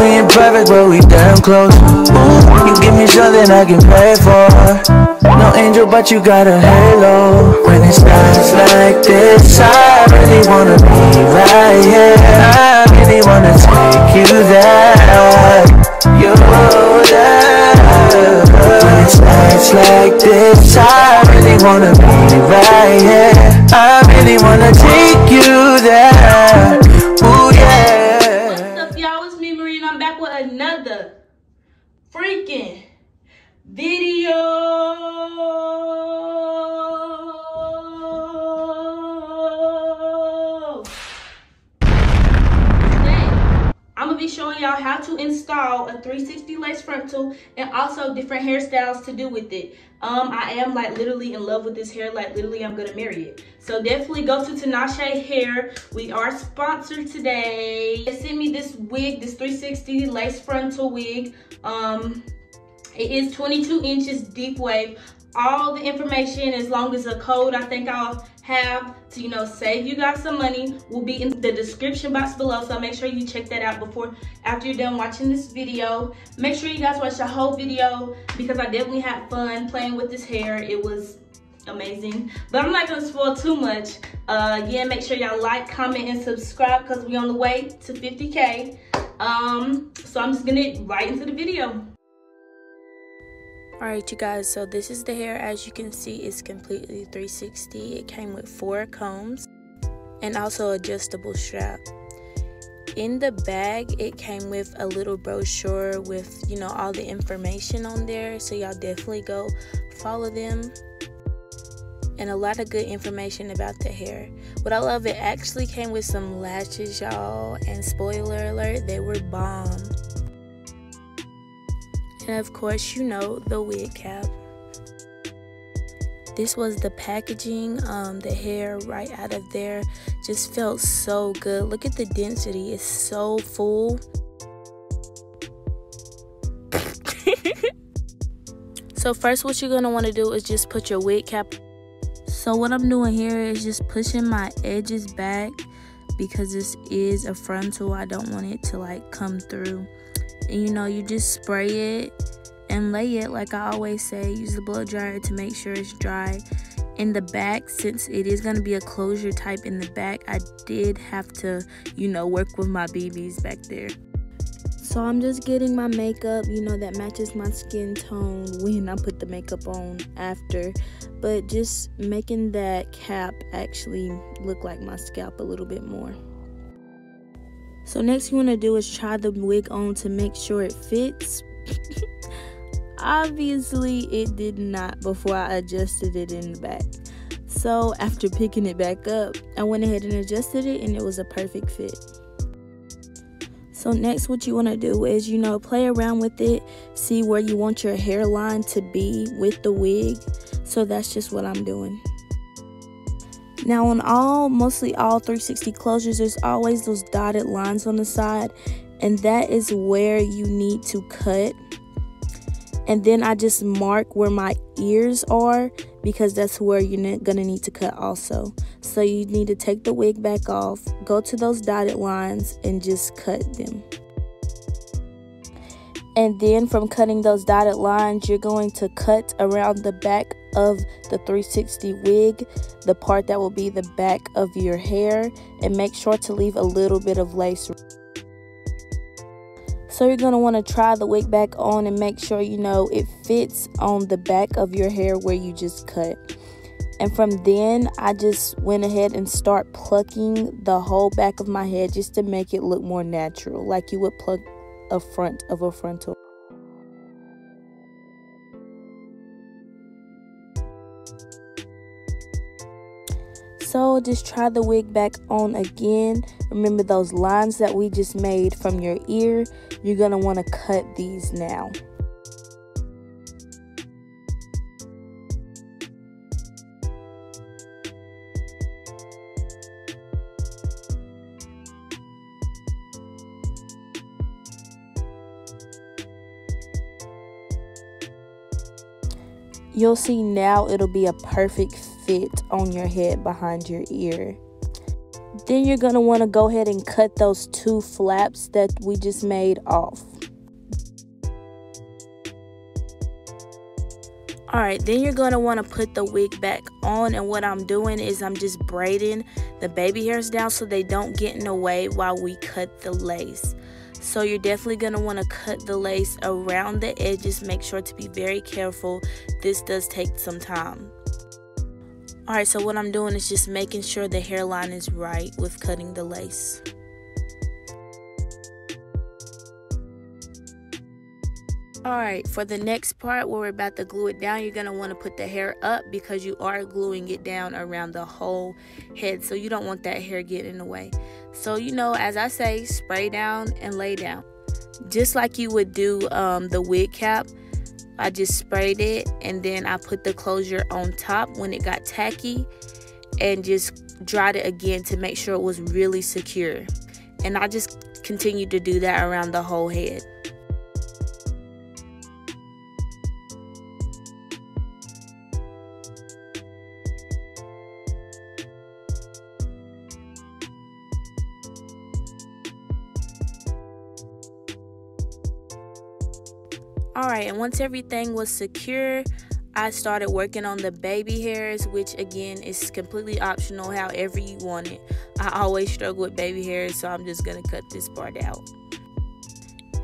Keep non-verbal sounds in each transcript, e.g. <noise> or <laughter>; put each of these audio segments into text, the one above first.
we ain't perfect, but we damn close. Ooh, you give me something I can pay for. No angel, but you got a halo. When it starts like this, I really wanna be right here. I really wanna take you there. You there. When it starts like this, I really wanna be right here. I really wanna take install a 360 lace frontal and also different hairstyles to do with it. Um, I am like literally in love with this hair, like literally I'm gonna marry it. So definitely go to Tinashe Hair. We are sponsored today. They sent me this wig, this 360 lace frontal wig. Um, it is 22 inches deep wave. All the information, as long as a code I think I'll have to, you know, save you guys some money will be in the description box below. So make sure you check that out before, after you're done watching this video. Make sure you guys watch the whole video because I definitely had fun playing with this hair. It was amazing but i'm not gonna spoil too much uh again make sure y'all like comment and subscribe because we're on the way to 50k um so i'm just gonna get right into the video Alright you guys, so this is the hair as you can see it's completely 360. It came with four combs and also adjustable strap. In the bag it came with a little brochure with you know all the information on there so y'all definitely go follow them and a lot of good information about the hair. What I love it actually came with some lashes y'all and spoiler alert they were bomb. And of course, you know, the wig cap. This was the packaging, um, the hair right out of there just felt so good. Look at the density, it's so full. <laughs> so first what you're gonna wanna do is just put your wig cap. So what I'm doing here is just pushing my edges back because this is a frontal. I don't want it to like come through and you know you just spray it and lay it like I always say use the blow dryer to make sure it's dry. In the back since it is going to be a closure type in the back I did have to you know work with my BBs back there. So I'm just getting my makeup you know that matches my skin tone when I put the makeup on after. But just making that cap actually look like my scalp a little bit more so next you want to do is try the wig on to make sure it fits. <laughs> Obviously it did not before I adjusted it in the back. So after picking it back up, I went ahead and adjusted it and it was a perfect fit. So next what you want to do is, you know, play around with it, see where you want your hairline to be with the wig. So that's just what I'm doing. Now on all, mostly all 360 closures, there's always those dotted lines on the side and that is where you need to cut. And then I just mark where my ears are because that's where you're gonna need to cut also. So you need to take the wig back off, go to those dotted lines and just cut them. And then from cutting those dotted lines, you're going to cut around the back of the 360 wig, the part that will be the back of your hair, and make sure to leave a little bit of lace. So you're going to want to try the wig back on and make sure you know it fits on the back of your hair where you just cut. And from then, I just went ahead and start plucking the whole back of my head just to make it look more natural, like you would pluck a front of a frontal. So just try the wig back on again. Remember those lines that we just made from your ear. You're going to want to cut these now. You'll see now it'll be a perfect fit on your head behind your ear. Then you're going to want to go ahead and cut those two flaps that we just made off. Alright, then you're going to want to put the wig back on and what I'm doing is I'm just braiding the baby hairs down so they don't get in the way while we cut the lace. So you're definitely going to want to cut the lace around the edges. Make sure to be very careful. This does take some time. Alright, so what I'm doing is just making sure the hairline is right with cutting the lace. Alright, for the next part where we're about to glue it down, you're going to want to put the hair up because you are gluing it down around the whole head. So you don't want that hair getting in the way. So, you know, as I say, spray down and lay down. Just like you would do um, the wig cap, I just sprayed it and then I put the closure on top when it got tacky and just dried it again to make sure it was really secure. And I just continued to do that around the whole head. All right and once everything was secure I started working on the baby hairs, which again is completely optional, however you want it. I always struggle with baby hairs, so I'm just gonna cut this part out.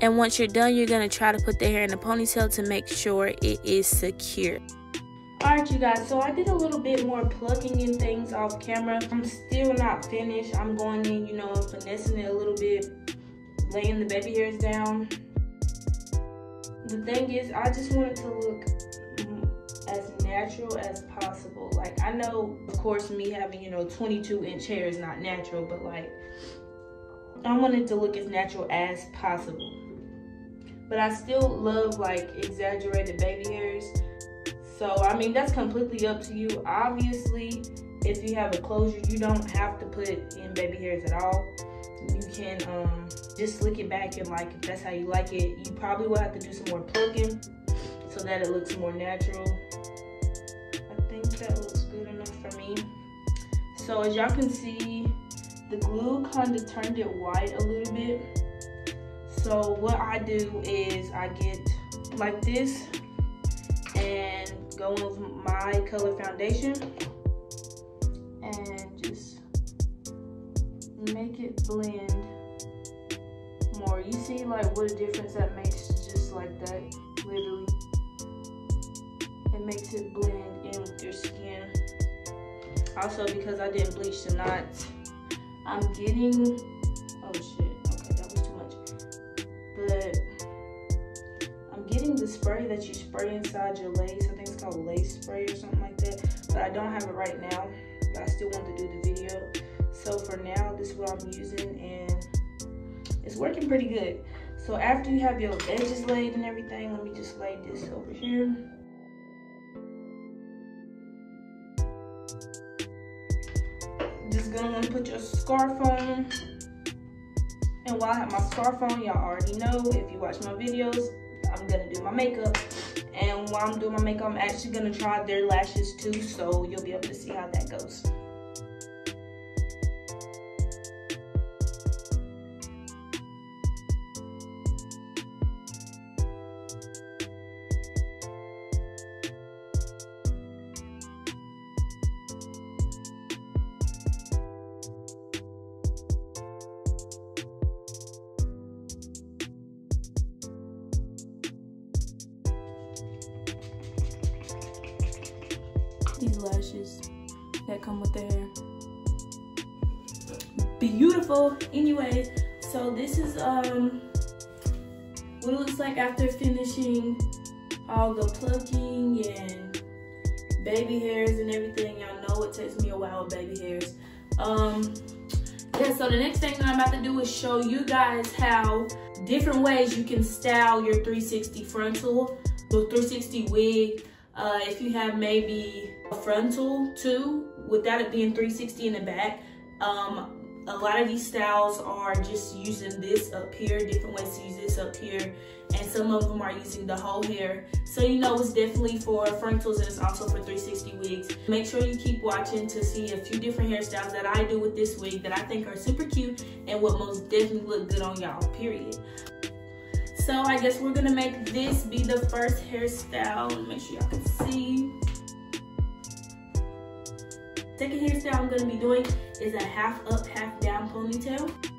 And once you're done, you're gonna try to put the hair in a ponytail to make sure it is secure. Alright you guys, so I did a little bit more plugging in things off camera. I'm still not finished. I'm going in, you know, finessing it a little bit, laying the baby hairs down the thing is, I just want it to look mm, as natural as possible. Like, I know, of course, me having, you know, 22 inch hair is not natural, but like, I want it to look as natural as possible. But I still love like exaggerated baby hairs. So, I mean, that's completely up to you. Obviously, if you have a closure, you don't have to put in baby hairs at all. You can, um, just slick it back and like if that's how you like it you probably will have to do some more plucking so that it looks more natural. I think that looks good enough for me. So as y'all can see the glue kind of turned it white a little bit. So what i do is i get like this and go with my color foundation and just make it blend more. You see like what a difference that makes just like that, literally. It makes it blend in with your skin. Also because I didn't bleach the knots, I'm getting, oh shit, okay, that was too much. But I'm getting the spray that you spray inside your lace. I think it's called lace spray or something like that. But I don't have it right now, I still want to do the video. So for now, this is what I'm using and it's working pretty good. So after you have your edges laid and everything, let me just lay this over here. Just gonna want to put your scarf on. And while I have my scarf on, y'all already know, if you watch my videos, I'm gonna do my makeup. While I'm doing my makeup, I'm actually gonna try their lashes too, so you'll be able to see how that goes. Lashes that come with the hair. Beautiful. Anyways, so this is um what it looks like after finishing all the plucking and baby hairs and everything. Y'all know it takes me a while with baby hairs. Um, yeah, so the next thing I'm about to do is show you guys how different ways you can style your 360 frontal, the 360 wig. Uh, if you have maybe frontal too, without it being 360 in the back. Um, a lot of these styles are just using this up here, different ways to use this up here, and some of them are using the whole hair. So you know it's definitely for frontals and it's also for 360 wigs. Make sure you keep watching to see a few different hairstyles that I do with this wig that I think are super cute and will most definitely look good on y'all, period. So I guess we're gonna make this be the first hairstyle. Make sure y'all can see. Second hairstyle I'm gonna be doing is a half up, half down ponytail.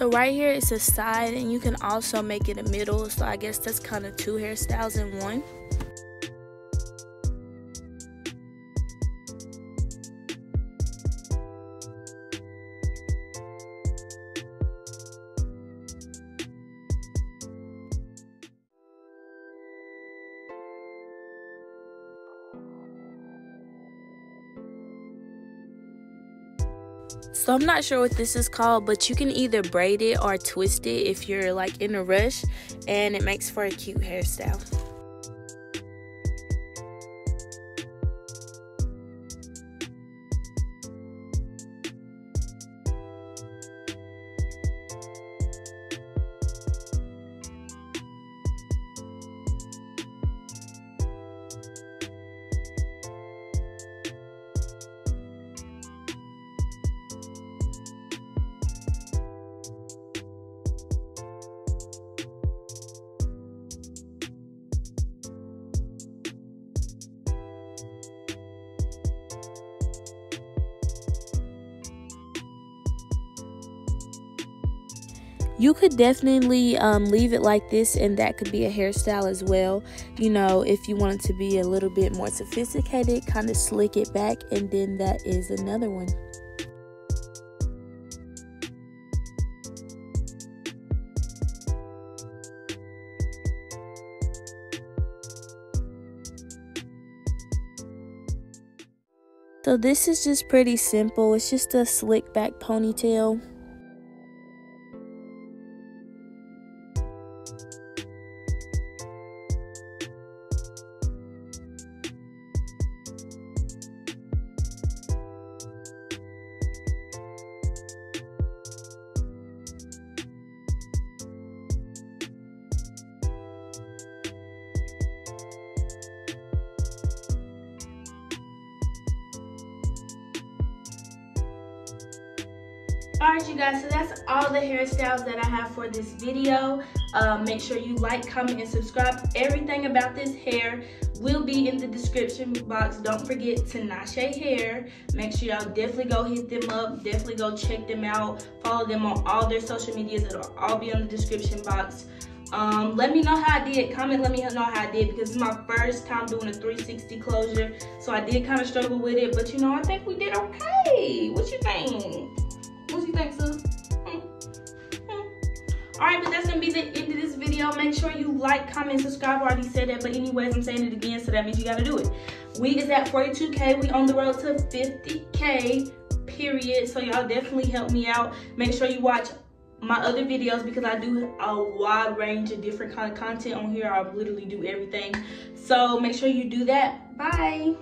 So right here is a side and you can also make it a middle. So I guess that's kind of two hairstyles in one. So I'm not sure what this is called, but you can either braid it or twist it if you're like in a rush and it makes for a cute hairstyle. You could definitely um, leave it like this and that could be a hairstyle as well you know if you want it to be a little bit more sophisticated kind of slick it back and then that is another one So this is just pretty simple. It's just a slick back ponytail. Alright you guys, so that's all the hairstyles that I have for this video. Um, make sure you like, comment, and subscribe. Everything about this hair will be in the description box. Don't forget Tinashe Hair. Make sure y'all definitely go hit them up. Definitely go check them out. Follow them on all their social medias. It'll all be in the description box. Um, let me know how I did. Comment, let me know how I did because it's my first time doing a 360 closure. So I did kind of struggle with it, but you know, I think we did okay. What you think? What you think, sis? Hmm. Hmm. All right, but that's gonna be the end of this video. Make sure you like, comment, subscribe. I already said that, but anyways, I'm saying it again, so that means you gotta do it. We is at 42K. We on the road to 50K, period. So y'all definitely help me out. Make sure you watch my other videos because I do a wide range of different kind of content on here. I literally do everything. So make sure you do that. Bye.